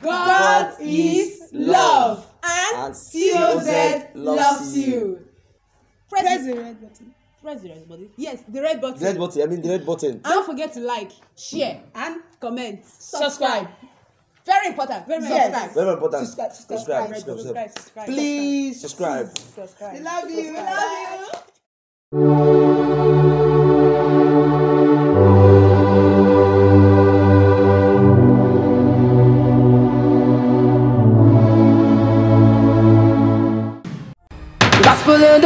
God is love. And And COZ loves you. you. Press the red button. Press the red button. Yes, the red button. The red button, I mean the red button. Don't forget to like, share, and comment. Subscribe. Very important. Very Yes. important. Very important. Subscribe. Subscribe. Subscribe, Subscribe. subscribe. Subscribe. Subscribe. Please subscribe. Subscribe. We love you. We love you.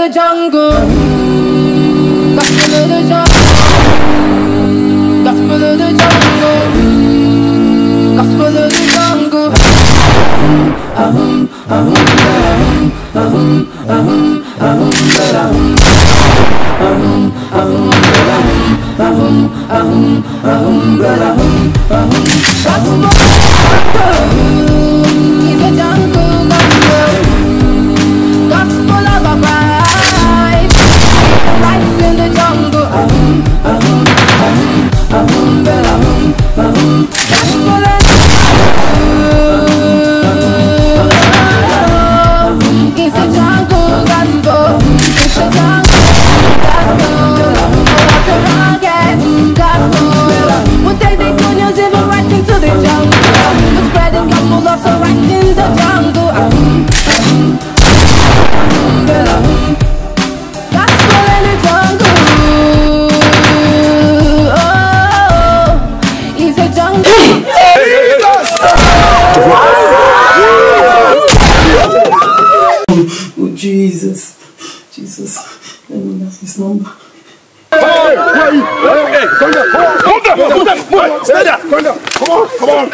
The jungle. Gospel in the jungle. Gospel in the jungle. Gospel in the jungle. Ahum, ahum, ahum, ahum, ahum, ahum, ahum, ahum, ahum, ahum, ahum, ahum, ahum, ahum. Gospel in the Ahum bela hum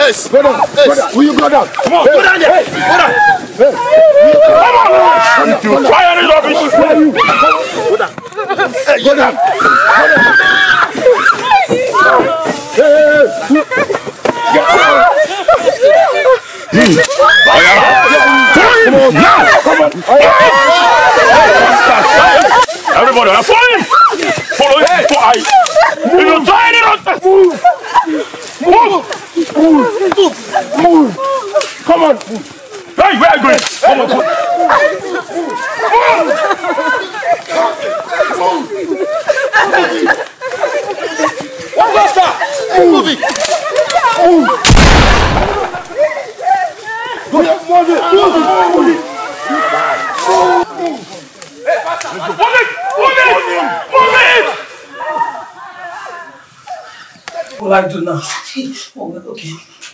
Face. Go down. Face. Go down. Will you go down? Come on. Hey. Go down there. Hey. Go down. Hey. Come on. Come on. Come on. Fire this rubbish. Go down. Hey, go down. Go down. Hey. Get out. Oh, yeah. Come on. Now. Come on. Everybody, I'm flying.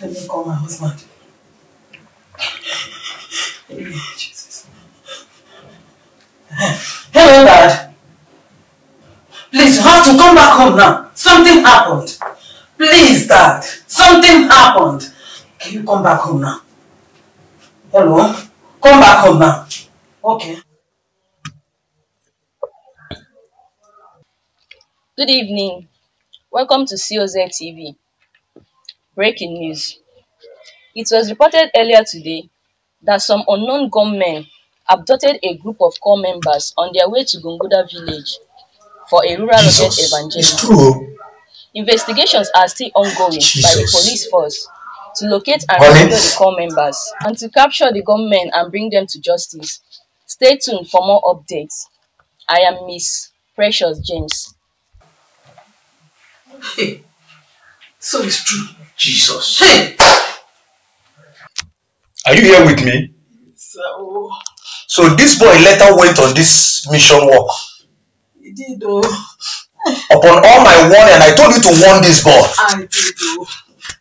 Let me call my husband. Jesus. Hello, Dad. Please, you have to come back home now. Something happened. Please, Dad. Something happened. Can you come back home now? Hello? Come back home now. Okay. Good evening. Welcome to COZ TV. Breaking news. It was reported earlier today that some unknown gunmen abducted a group of core members on their way to Gunguda village for a rural Jesus, evangelism. it's true. Oh. Investigations are still ongoing by the police force to locate and rescue the core members and to capture the gunmen and bring them to justice. Stay tuned for more updates. I am Miss Precious James. Hey. So it's true. Jesus. Hey! Are you here with me? So, So this boy later went on this mission walk. he did though. Upon all my warning, I told you to warn this boy. I did though.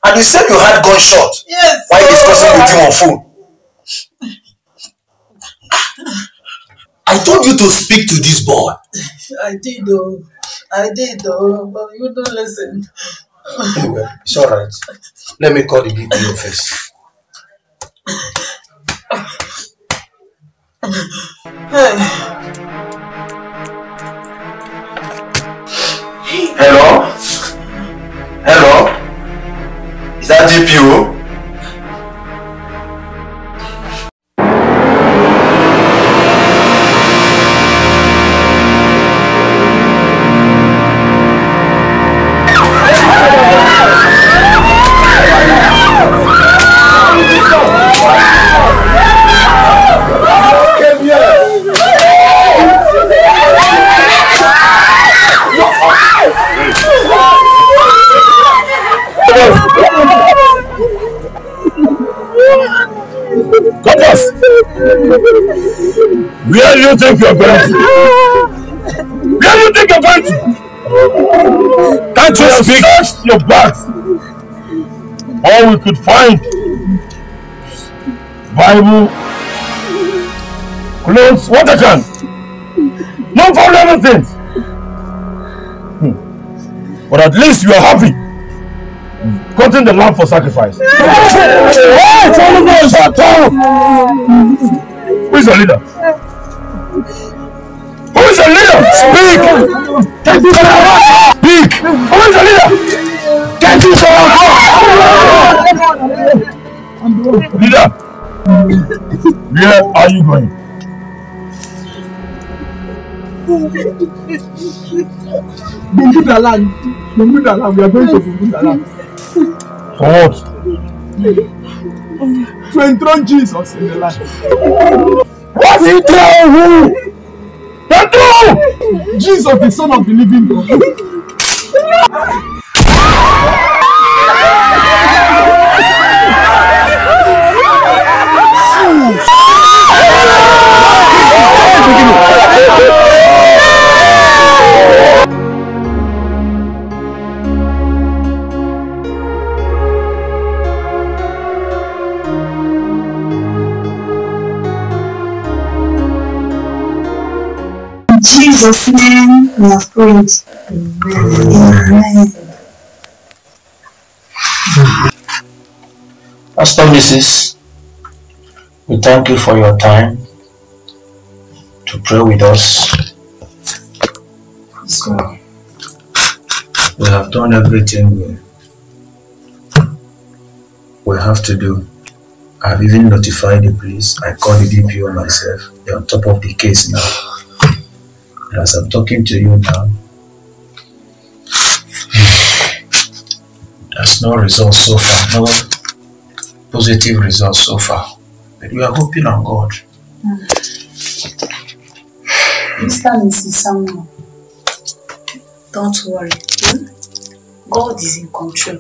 And you said you had gunshot Yes. Why while discussing with him on phone. I told you to speak to this boy. I did though. I did though. But you don't listen. Anyway, it's alright. Let me call the DPO first. could find Bible, clothes, water can. No valuable things. Hmm. But at least you are happy. Cutting the lamb for sacrifice. Hey, Solomon, shut up! Who is your leader? Who is your leader? Speak! Speak! Who is your leader? Leader! Where are you going? Bumbuda land. Bumbuda land. We are going to Bumbuda land. For what? To enthrone Jesus in the land. What he tell who? Do! Jesus, the Son of the living God. Jesus' name, we have prayed. Amen. Pastor Mrs., we thank you for your time to pray with us. So, we have done everything we, we have to do. I've even notified the police. I called the DPO myself. They're on top of the case now. And as I'm talking to you now, there's no results so far, no positive results so far. But we are hoping on God. Mr. and Mrs. Samuel, don't worry. hmm? God is in control.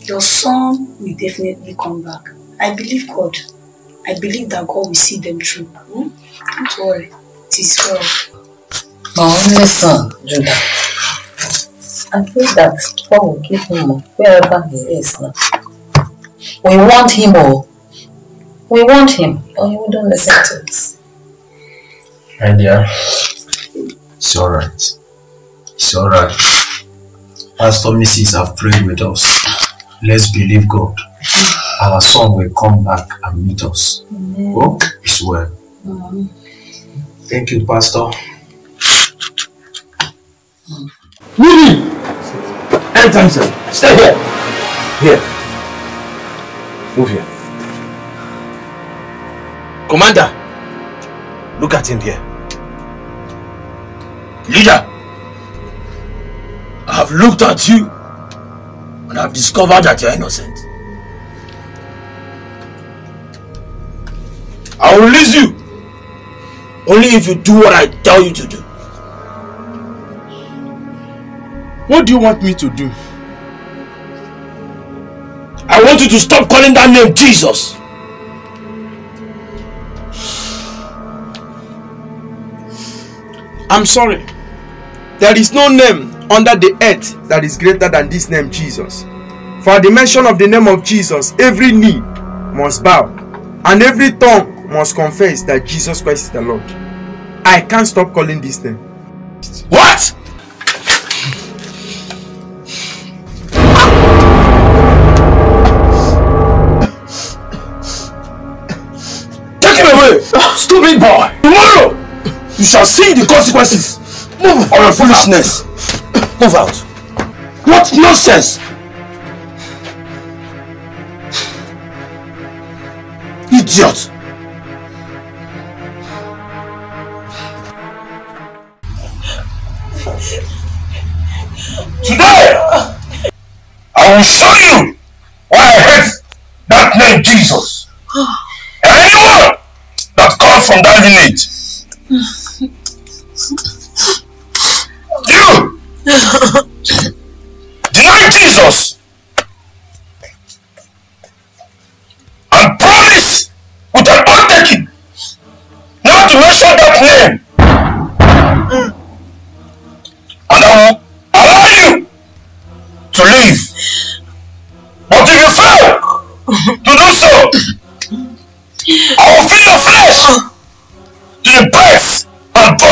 Your son will definitely come back. I believe God. I believe that God will see them through. hmm? Don't worry. It is well. My only son, Judah. I pray that God will keep him wherever he is now. We want him all. We want him, but he wouldn't listen to us. My dear, it's alright. It's alright. Pastor Mrs. have prayed with us. Let's believe God. Our son will come back and meet us. Oh, it's well. Thank you, Pastor. Willie! Enter inside. Stay here. Here. Move here. Commander, look at him here. Leader, I have looked at you and I have discovered that you are innocent. I will release you only if you do what I tell you to do. What do you want me to do? I want you to stop calling that name Jesus. I'm sorry. There is no name under the earth that is greater than this name Jesus. For the mention of the name of Jesus, every knee must bow and every tongue must confess that Jesus Christ is the Lord. I can't stop calling this name. What? Take him away! Stupid boy! Tomorrow, you shall see the consequences Move. of your foolishness. Move out. What nonsense! Idiot! Today, I will show you why I hate that name Jesus. Ah. Anyone that comes from that village.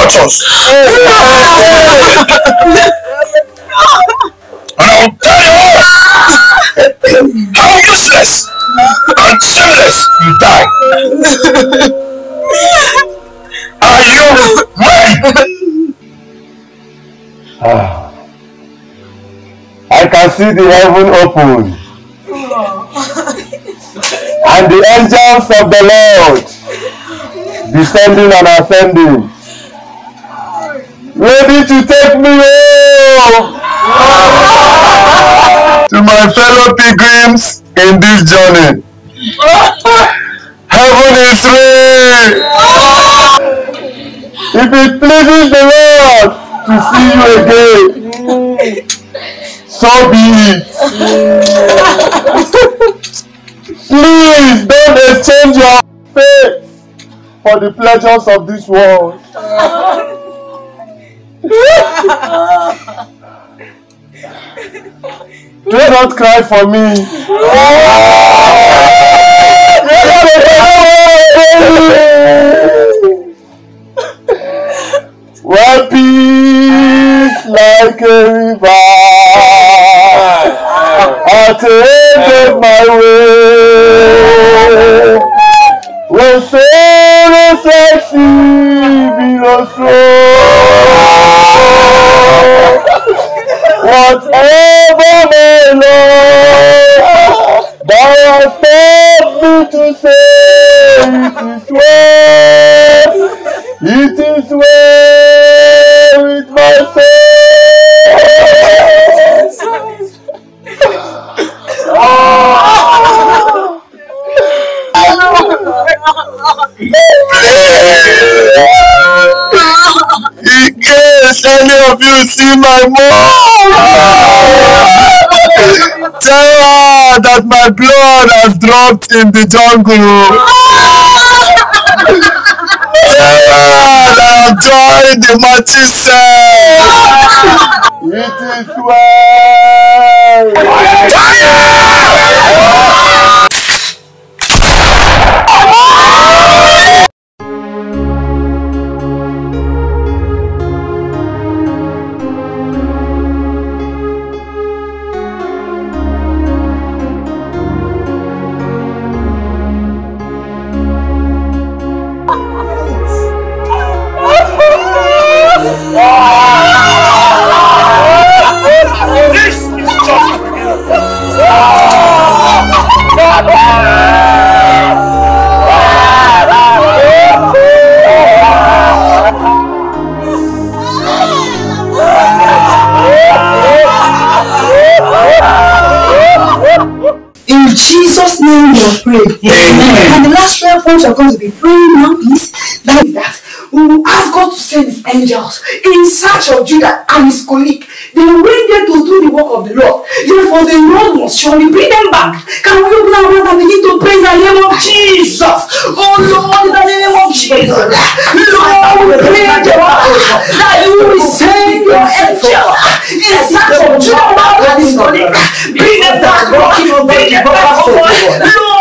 Vultures. and I will tell you all how useless and shameless you die. Are you ready? Ah. I can see the heaven open. and the angels of the Lord descending and ascending. Ready to take me home oh? to my fellow pilgrims in this journey. Heaven is real. If it pleases the Lord to see you again, so be it. Please don't exchange your faith for the pleasures of this world. Do not cry for me. Where peace like a river attended my way. When sorrows like sea below whatever my Lord, thou hast taught me to say, any of you see my mom, tell her that my blood has dropped in the jungle. Tell her that joined the marching cell. It is well. Name we have prayed. And the last prayer point we're going to be praying now is that is that we will ask God to send his angels in search of Judah and his colleague. They went there to do the work of the Lord. Therefore, the Lord must surely bring them back. Can we open our mouth and begin to pray in the name of Jesus? Oh Lord, in the name of Jesus. Lord, we pray Jehovah, that you will send your angels in search of Judah and his colleague. Bring them back, Lord. Bring them back, Lord,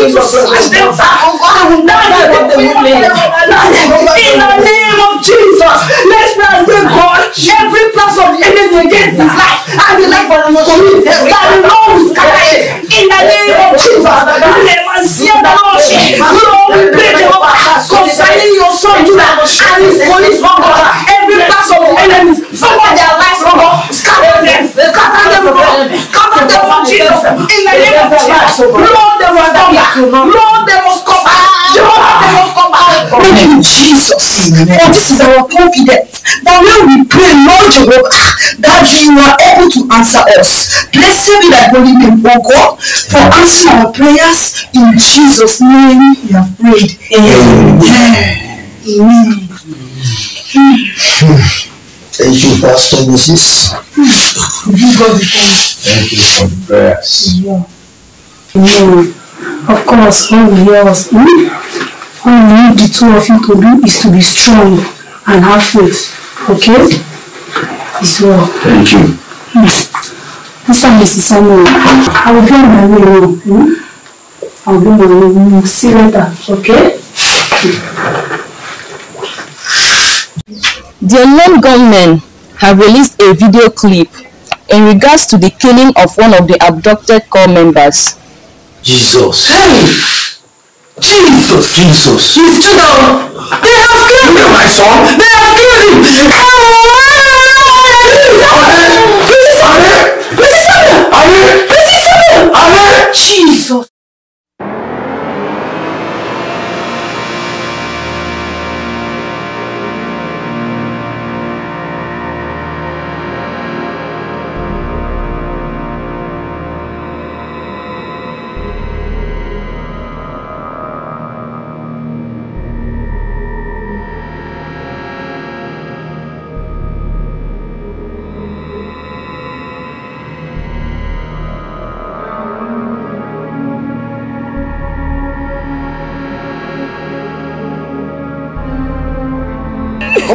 begin to search them back, God. Now let them be in the name of Jesus. Let's say God, every plan of the enemy against his life and the life of his that the Lord will scatter it in the name of Jesus. Never see the Lord. Lord, we pray Jehovah concerning your son Judah and his Every plan of the enemy, Lord. In the name of Jesus. Lord, they must come back. Lord, they must come back. Jehovah, they must come back. Thank you, Jesus. For this is our confidence that when we pray, Lord Jehovah, that you are able to answer us. Blessed be thy holy name, O God, for answering our prayers. In Jesus' name we have prayed. Amen. Amen. Thank you, Pastor Moses. Give God the thanks. Thank you for the prayers. Yeah. Amen. Of course, all we hear hmm? all we need the two of you to do is to be strong. and have faith. Okay? It's well. Thank you. Mr. and Mrs. Samuel, I will go on my way now. Hmm? I will go on my way. We'll see you later. Okay? The unknown gunmen have released a video clip in regards to the killing of one of the abducted core members. Jesus. Hey! Jesus! Jesus. He's killed our... They have killed him! My son. They have killed him! Jesus!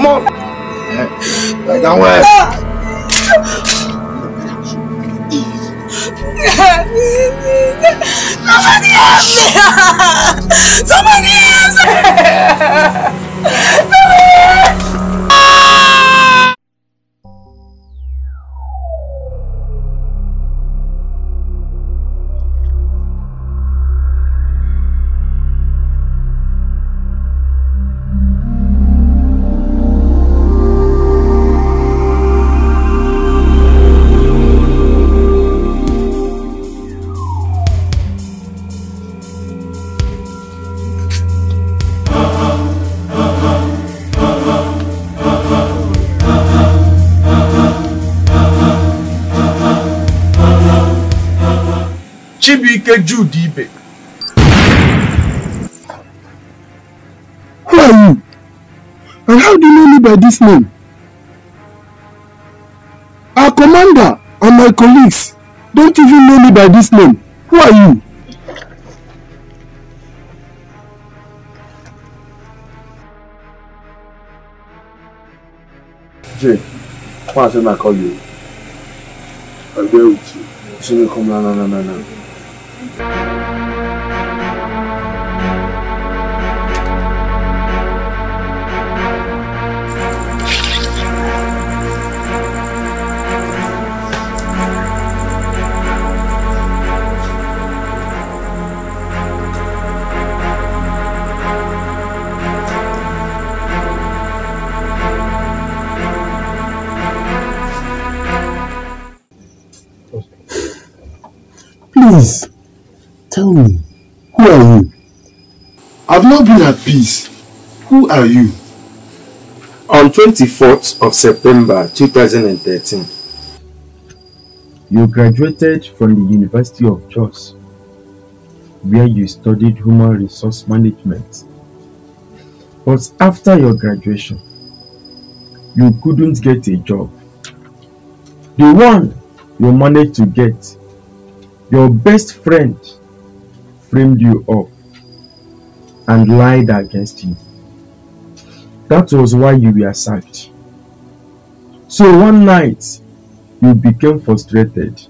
Come on. Lie down well. Somebody help me! Somebody help me! Chibuike Jude Ibe. Who are you? And how do you know me by this name? Our commander and my colleagues don't even know me by this name. Who are you? Jay, why should I call you? I'm there with you. You me come now, now, now, now, now. Please, tell me, who are you? I've not been at peace. Who are you? On 24th of September 2013, You graduated from the University of Jos, where you studied human resource management. But after your graduation, you couldn't get a job. The one you managed to get, your best friend framed you up and lied against you. That was why you were sacked. So one night, you became frustrated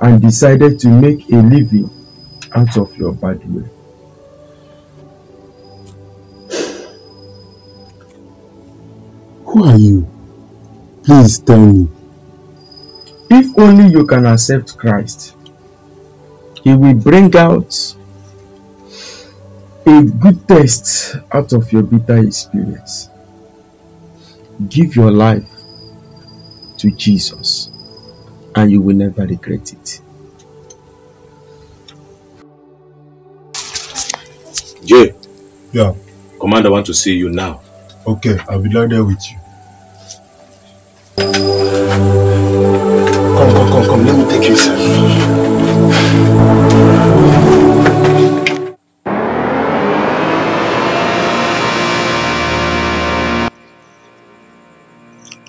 and decided to make a living out of your bad way. Who are you? Please tell me. If only you can accept Christ, He will bring out a good taste out of your bitter experience. Give your life to Jesus and you will never regret it. Jay, Yeah, Commander want to see you now. okay, I'll be down there with you. Come, come, come, come, let me take you inside.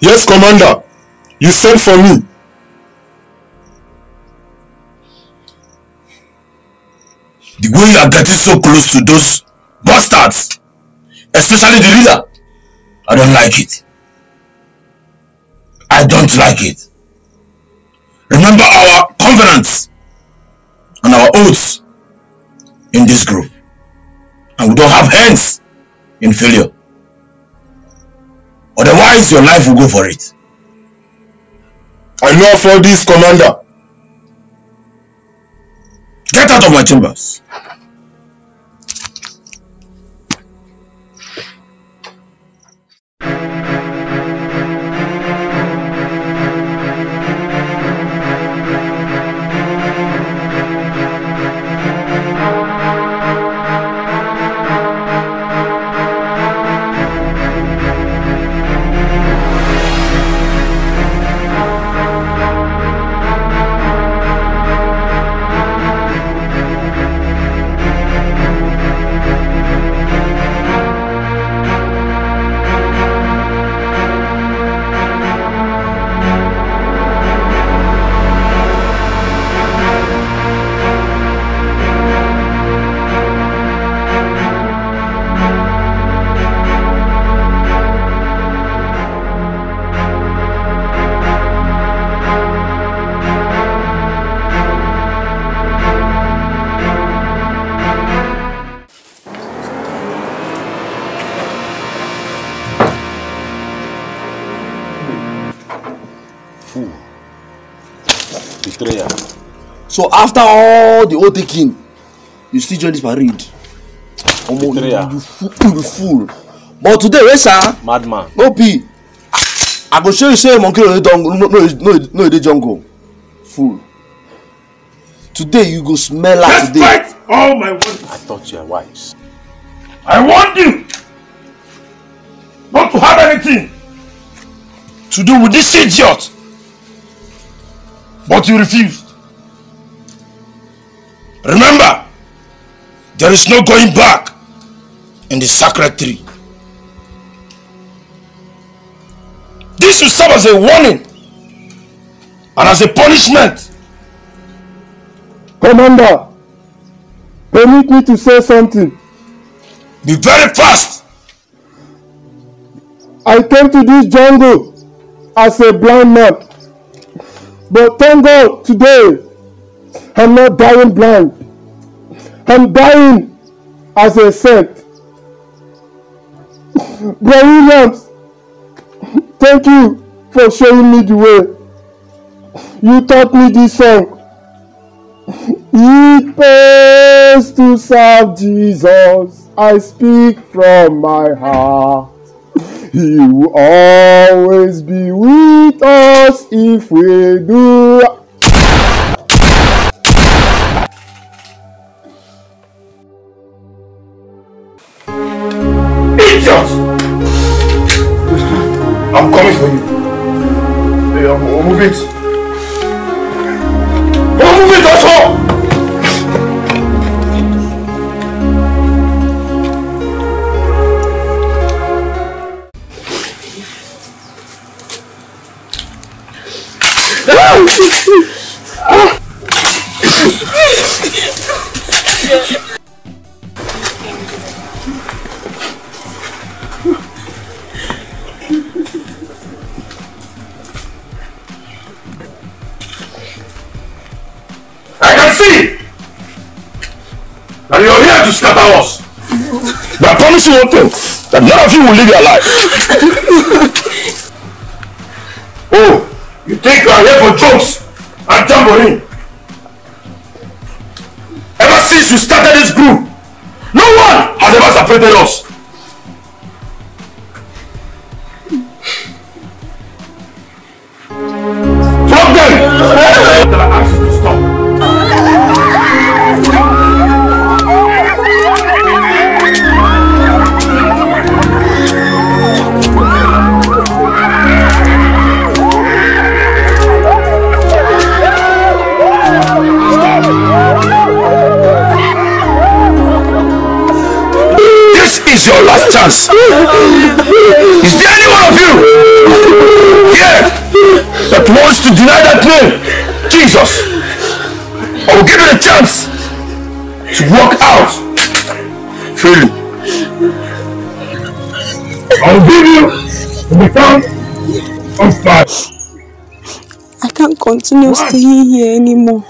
Yes, Commander. You sent for me. The way you are getting so close to those bastards, especially the leader, I don't like it. I don't like it. Remember our covenants and our oaths in this group. And we don't have hands in failure. Otherwise, your life will go for it. I know for this, Commander. Get out of my chambers. So after all the whole taking, you still join this parade. Omo, you, you, fool, you fool. But today, wey sir? Madman. No be. I go show you say monkey no dey jungle, no no no dey jungle. Fool. Today you go smell like today. Despite all my words, I thought you were wise. I want you not to have anything to do with this idiot. But you refused. There is no going back in the sacred tree. This will serve as a warning and as a punishment. Commander, permit me to say something. Be very fast. I came to this jungle as a blind man. But thank God today I'm not dying blind. I'm dying as a saint. Bro Williams, thank you for showing me the way. You taught me this song. It pays to serve Jesus. I speak from my heart. He will always be with us if we do. I'm coming for you. Hey, um, move it. Oh, move it also! I But I promise you one thing, that none of you will live your life. oh, you think you are here for jokes and tambourine? Ever since you started this group, continue staying here anymore.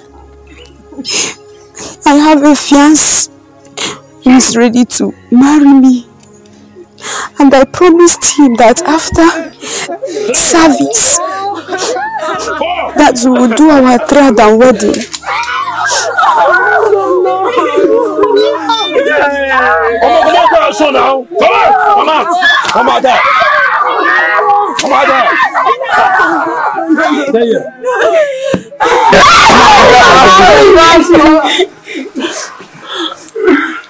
I have a fiance who is ready to marry me. And I promised him that after service, that we will do our thread and wedding. Come on, come on, girl, now. Come on, come come on, there. Come on, there. Stay here.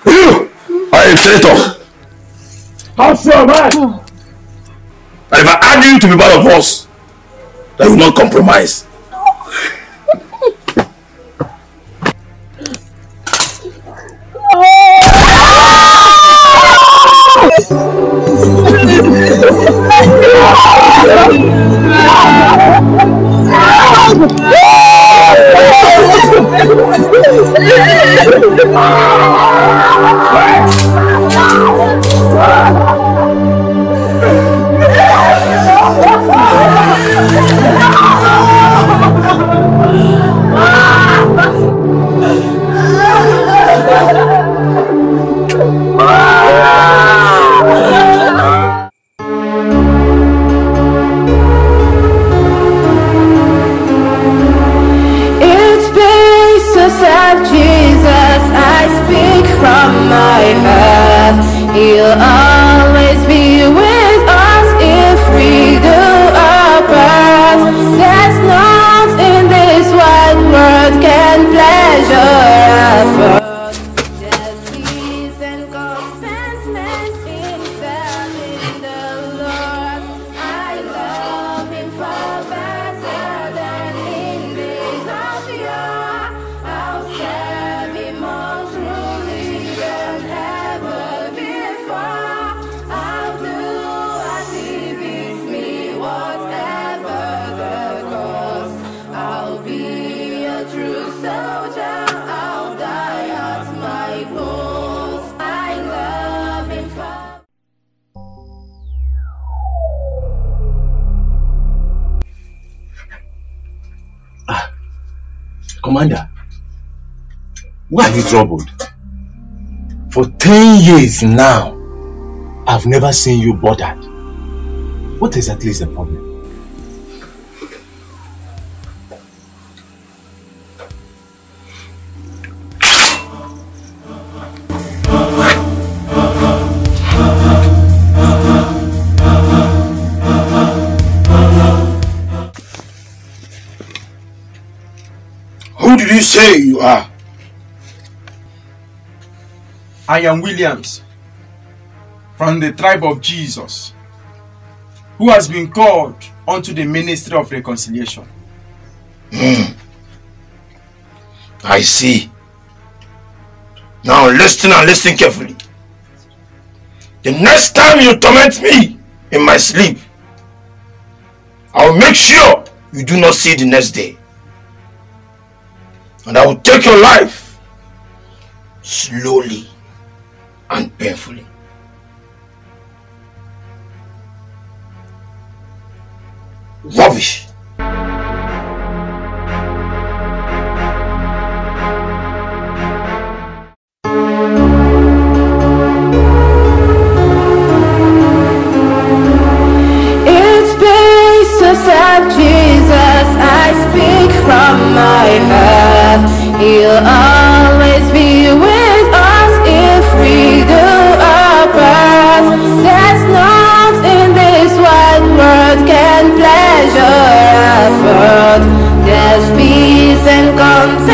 You, I am traitor. How sure, man? And if I add you to be part of us, I will not compromise. It's why are you troubled? For 10 years now, I've never seen you bothered. What is the problem? Who did you say you are? I am Williams from the tribe of Jesus, who has been called unto the ministry of reconciliation. Hmm. I see. Now listen and listen carefully. The next time you torment me in my sleep, I will make sure you do not see the next day. And I will take your life slowly and painfully. Rubbish. world. There's peace and comfort.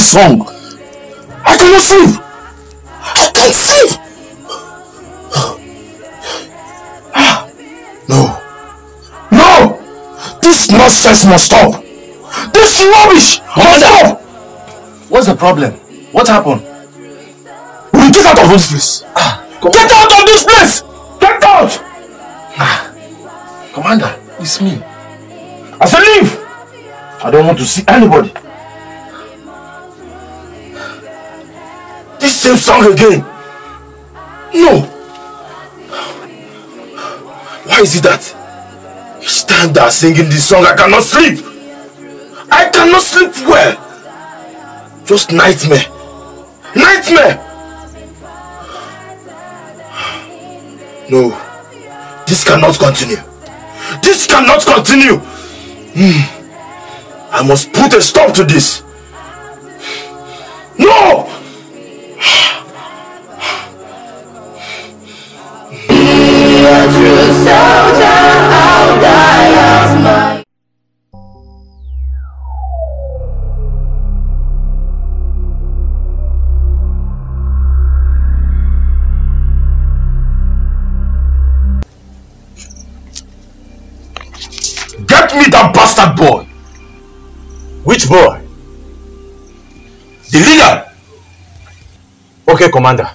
This song, I cannot sleep. I can't sleep. No. No! This nonsense must stop. This rubbish must stop. What's the problem? What happened? We get out of this place. Ah, get out of this place! Get out! Ah, Commander, it's me. I said leave! I don't want to see anybody. This same song again. No. Why is it that time they are singing this song I cannot sleep? I cannot sleep well. Just nightmare. Nightmare! No. This cannot continue. This cannot continue. Hmm. I must put a stop to this. No! Get me that bastard boy! Which boy? Okay, Commander.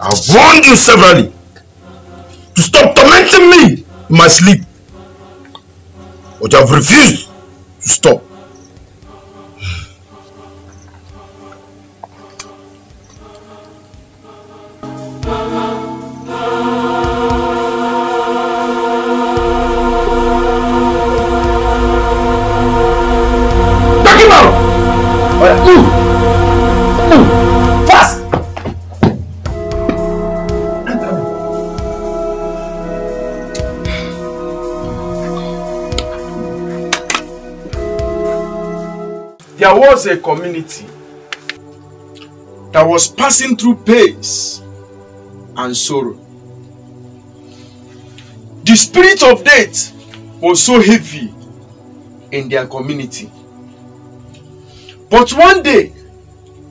I've warned you severally to stop tormenting me in my sleep. But you have refused to stop. Was a community that was passing through pains and sorrow. The spirit of death was so heavy in their community. But one day,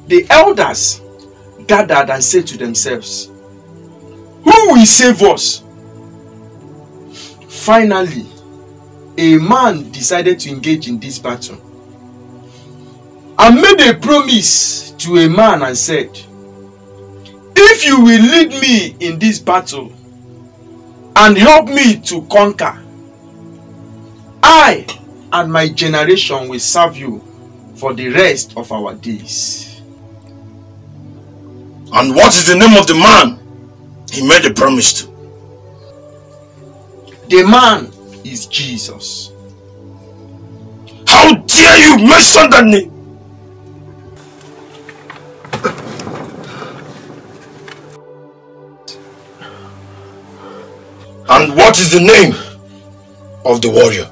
the elders gathered and said to themselves, Who will save us? Finally, a man decided to engage in this battle and made a promise to a man and said, If you will lead me in this battle and help me to conquer, I and my generation will serve you for the rest of our days. And what is the name of the man he made a promise to? The man is Jesus. How dare you mention that name? And what is the name of the warrior?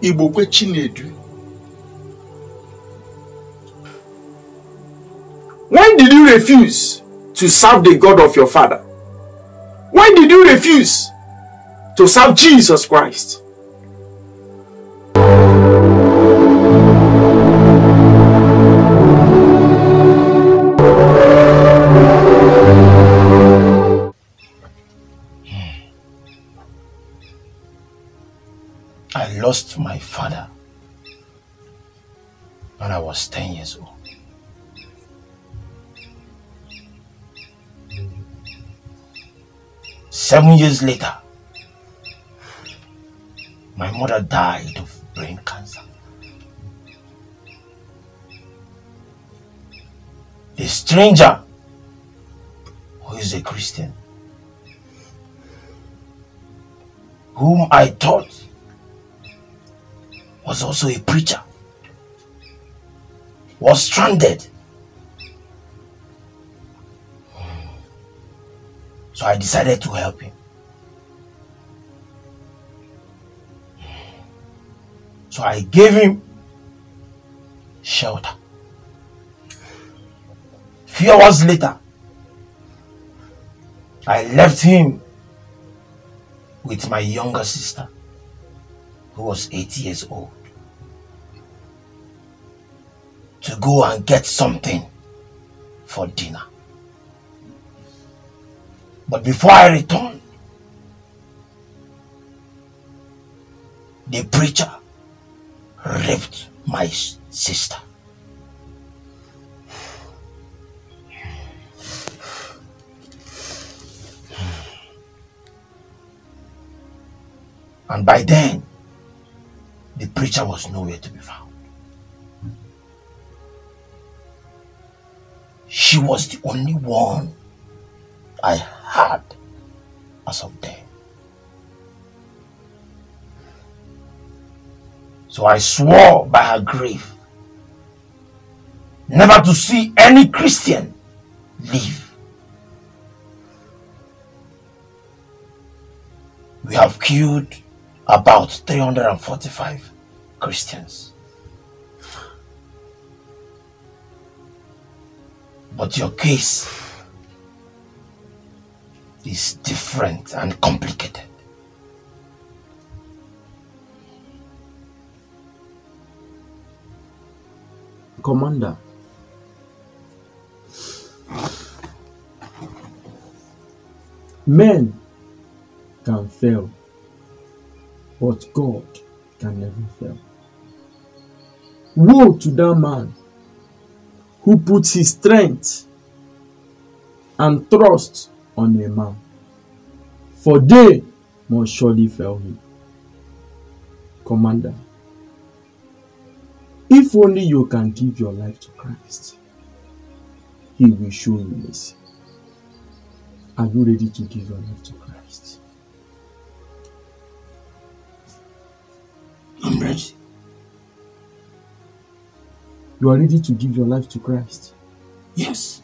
Igbokwe Chinedu. When did you refuse to serve the God of your father? When did you refuse to serve Jesus Christ? Lost my father when I was 10 years old. Seven years later, my mother died of brain cancer. A stranger who is a Christian, whom I thought was also a preacher, was stranded. So I decided to help him. So I gave him shelter. Few hours later, I left him with my younger sister, who was eight years old, to go and get something for dinner. But before I returned, the preacher raped my sister. And by then, the preacher was nowhere to be found. She was the only one I had as of then. So I swore by her grave never to see any Christian live. We have killed about 345 Christians. But your case is different and complicated. Commander, men can fail, but God can never fail. Woe to that man who puts his strength and trust on a man, for they must surely fail him. Commander, if only you can give your life to Christ, He will show you mercy. Are you ready to give your life to Christ? I'm ready. You are ready to give your life to Christ? Yes.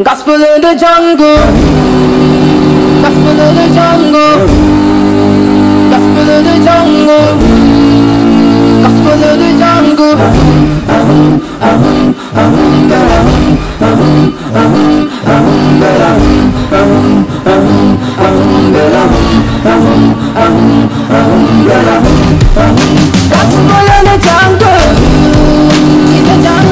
Gospel in the jungle. Gospel in the jungle. Gospel in the jungle. Gospel in the jungle. Gospel in the jungle. In the jungle, gospel.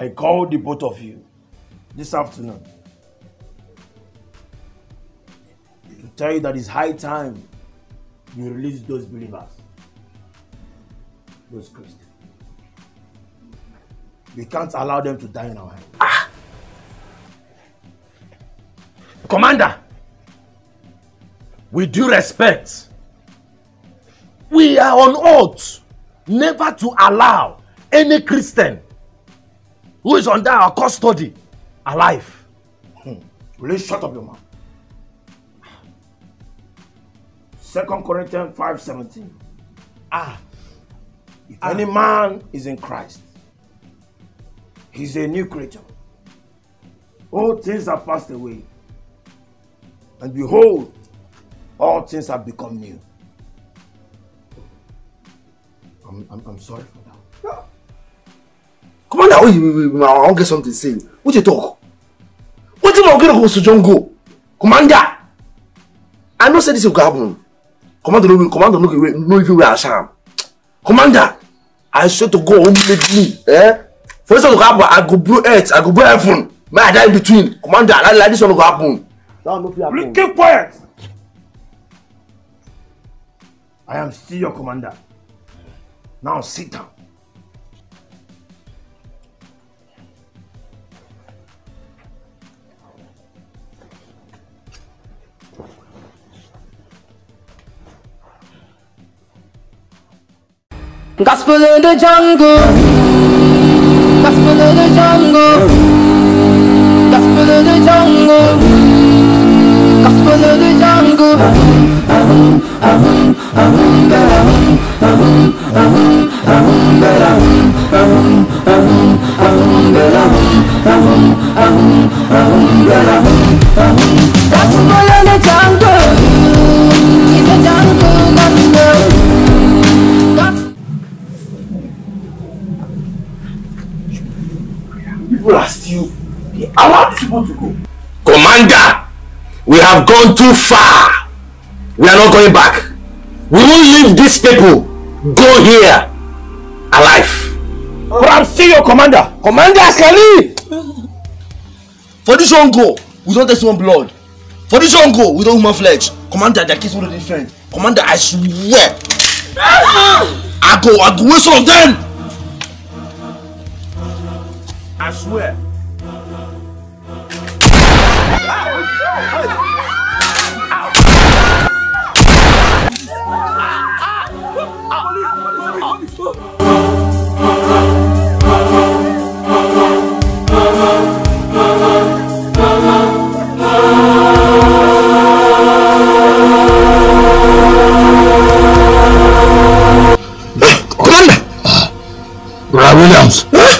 I call the both of you this afternoon to tell you that it's high time you release those believers, those Christians. We can't allow them to die in our hands. Ah! Commander, with due respect, we are on oath never to allow any Christian who is under our custody alive. Will you shut up your mouth? Second Corinthians 5:17. Ah, if any man is in Christ, he's a new creature. All things are passed away, and behold, all things have become new. I'm, I'm, I'm sorry for that. Commander, wait, wait, wait, wait, I wan get something say. What you talk? Wetin my oga go to jungle? Commander, I know say this go happen. Commander no commander no go no even wear asham. Commander, I swear to God, who made me, eh? For this one to happen, I go blow earth, I go blow heaven. May I die in between. Commander, like, like this one go happen. That one no fit happen. Keep quiet! I am still your commander. Now sit down. Gospel in the jungle. Gospel in the jungle. Gospel in the jungle. Gospel in the jungle. Gospel in the jungle. In the jungle, People are still they allow these people to go. Commander, we have gone too far. We are not going back. We won't leave these people go here alive. But I'm still your commander. Commander Askali! For this one go, we don't taste one blood. For this one go, we don't human flesh. Commander, their case will different. Commander, I swear. I go, I go waste all of them. I swear. Brother ah. Williams,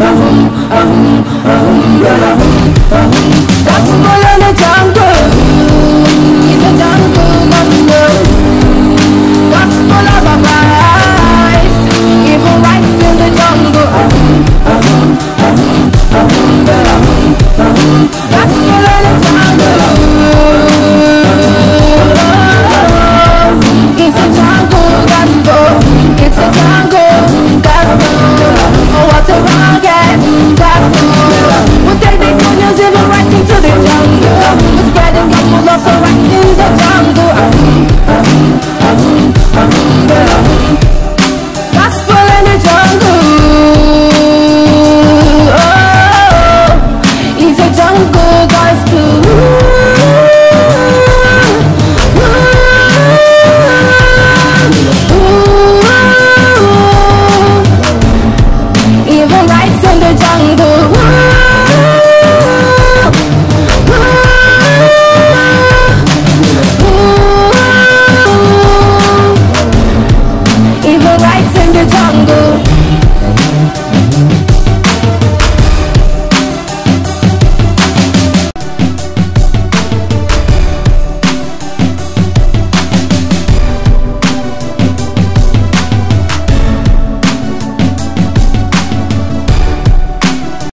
ahum ahum ahum ahum Evil in the jungle ahum ahum ahum ahum It's a jungle gospel, it's a jungle